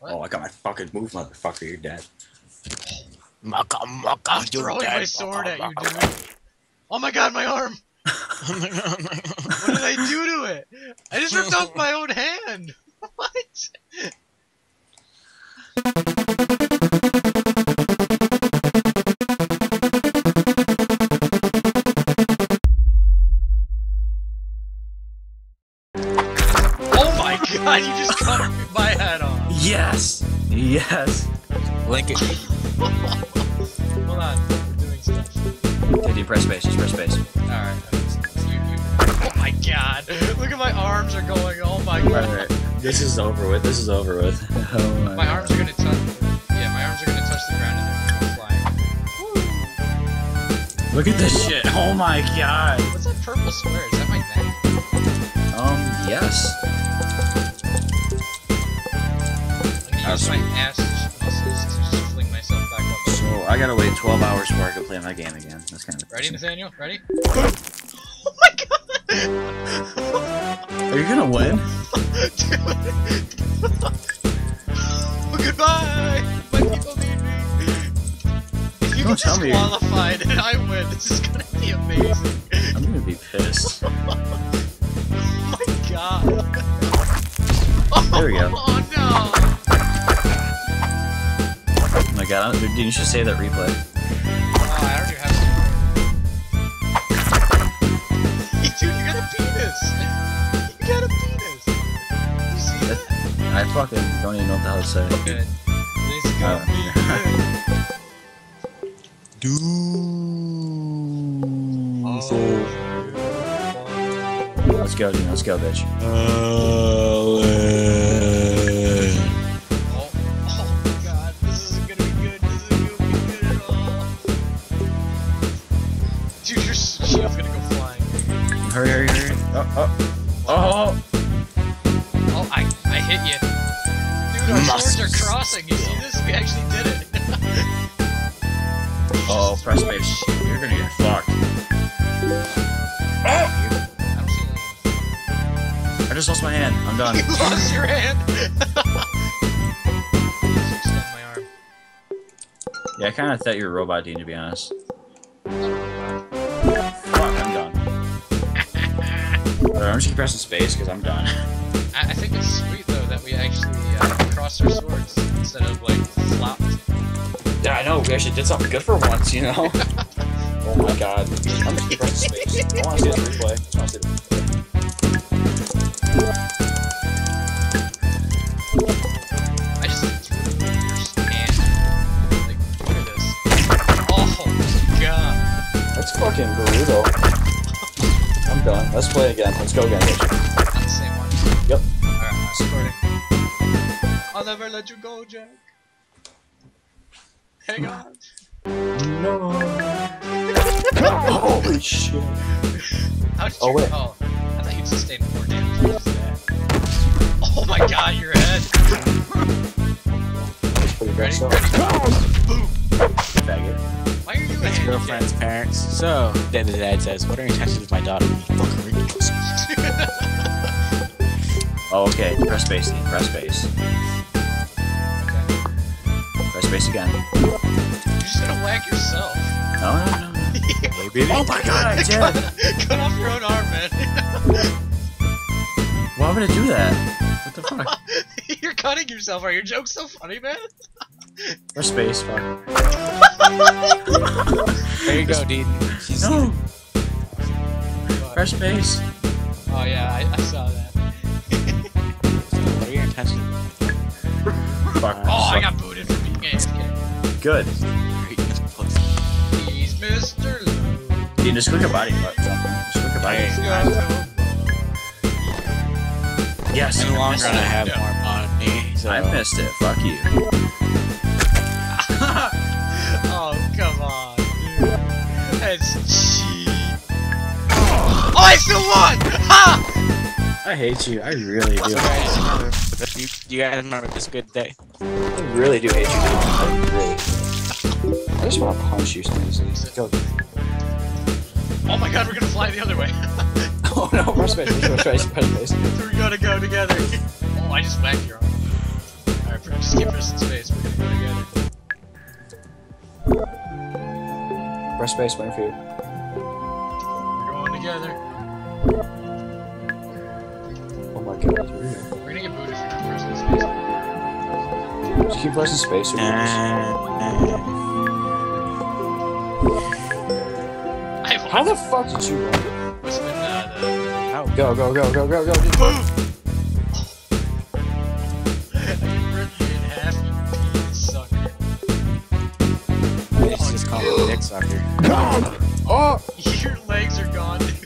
What? Oh, I got my fucking move, motherfucker. You're dead. Maka maka, I'm you're throwing dead, my sword maka, at you, maka. dude. Oh my god, my arm! What did I do to it? I just ripped off my own hand! What? Yes. Yes. Link it. Hold on, we're doing stuff. Okay, press space. Just press space. Alright. Oh my god! Look at my arms are going, oh my god. This is over with. This is over with. Oh my, My arms are gonna touch. Yeah, my arms are gonna touch the ground and they're gonna fly. Look at this shit. Oh my god. What's that purple square? Is that my neck? Um, yes. I'm gonna use my ass muscles to myself back up. So I gotta wait 12 hours before I can play my game again. That's kind of Ready, Nathaniel? Ready? oh my god! Are you gonna win? Goodbye! My people need me! If you Don't get tell me. disqualified and I win, this is gonna be amazing. I'm gonna be pissed. Oh my god. Oh, There we go. Oh no! Oh my god, dude, you should save that replay. Oh, I already have some. Dude, you got a penis! You got a penis! You see that? I fucking don't even know what the hell to say. Good. This is gonna Uh, be Do. Let's go, dude. Let's go, bitch. Oh, Oh, oh. Oh! Oh, I, I hit you. Dude, our Must- swords are crossing. You see this? We actually did it. Oh, press space. You're gonna get fucked. I oh! don't see anything. I just lost my hand. I'm done. You lost your hand. Just extend my arm. Yeah, I kind of thought you were a robot, Dean, to be honest. I'm just gonna press the space because I'm done. I, I think it's sweet though that we actually uh, crossed our swords instead of like flopped. Yeah, I know. We actually did something good for once, you know? oh my god. I'm just gonna press the space. I wanna see this replay. I wanna see the I just threw. Like, look at this. Oh god. That's fucking brutal. Let's play again. Let's go again. bitch. Not the same one. Yep. Alright, I'm recording. I'll never let you go, Jack. Hang on. No. Holy shit. How did oh, you? Oh, wait. Oh, I thought you sustained damage than just that. Oh my god, your head. That's pretty Ready? Ready? Boom. Faggot. Why are you His handicap? girlfriend's parents. So, then the dad says, What are your intentions with my daughter? Oh, okay. Press space. Press space. Press space again. You're just gonna whack yourself. No, no, no. Oh my god, I did! Cut off your own arm, man. Why would I do that? What the fuck? You're cutting yourself. Are your jokes so funny, man? Press space, fuck. There you go, Dean. She's No! Press space. Oh yeah, I, I saw that. What are your intentions? Fuck. Oh, I got booted for being AFK. Good. He's Mr. Lou. Dean, just click a body button. Something. Just click a body. Hey. He's got no- Yes. In the long run, I have Yeah. more money. So, I missed it. Fuck you. I hate you. I really do. guys, you, you guys remember this good day? I really do hate you. Dude. I really. I just want to punch you seriously. Go. Oh my god, we're gonna fly the other way. Oh no, press space. Press space. Press space. We're gonna go together. Oh, I just whacked your arm. Alright, Alright, just keep pressing space. We're gonna go together. Press space, waiting for you. We're going together. Just keep pressing space. you're gonna I miss- How the fuck did you run? Must have been uh. Go, go, go, go, go, go. Just- Boom! you ripped me in half, you penis sucker. It's just called dick sucker. Oh! Your legs are gone, dude.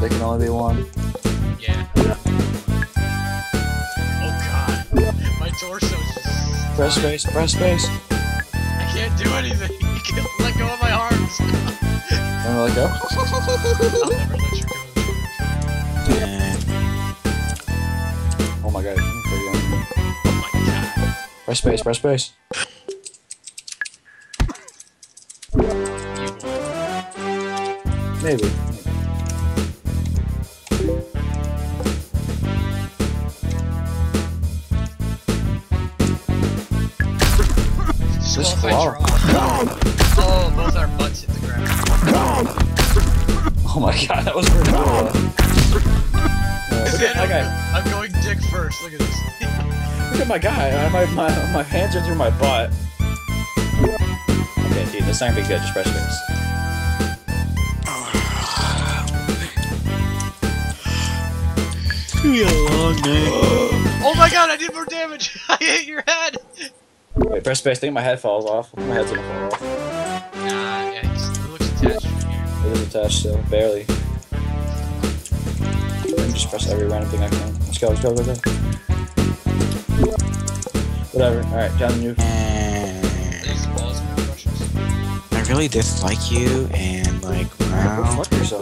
They can only be one. Just. Press space, press space. I can't do anything. You can't let go of my arms. And let go. I'll never let you go. And Oh my god. Oh my god. Press space, press space. Oh Maybe. Swallow my claw. Oh, both our butts hit the ground. Oh my god, that was pretty cool. Uh, look, at my guy. I'm going dick first. Look at this. Look at my guy. Uh, my, my, my hands are through my butt. Okay, dude, that's not gonna be good. Just press space. be a long night. Oh my god, I did more damage. I hit your head. Wait, press space. I think my head falls off. My head's gonna fall off. Nah, yeah, it's, it looks attached from here. It is attached still, barely. Let me just press every random thing I can. Let's go, let's go, go, go. Whatever. Alright, John, you. And These balls are crushes. I really dislike you, and like, Go wow, fuck yourself.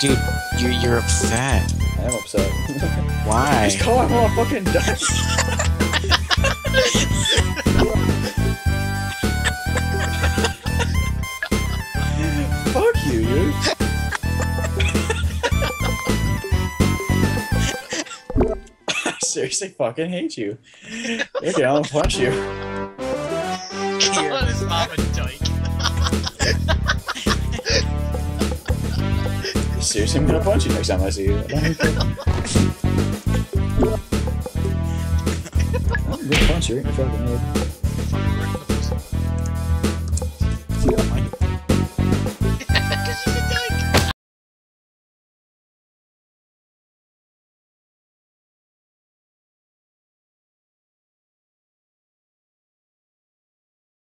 dude, you're you're upset. I am upset. Why? Just call him all fucking done. Fuck you, dude. Seriously fucking hate you. Okay, I'm gonna punch you. Calling his mom a dyke. Seriously, I'm gonna punch you next time I see you. I'm gonna punch you right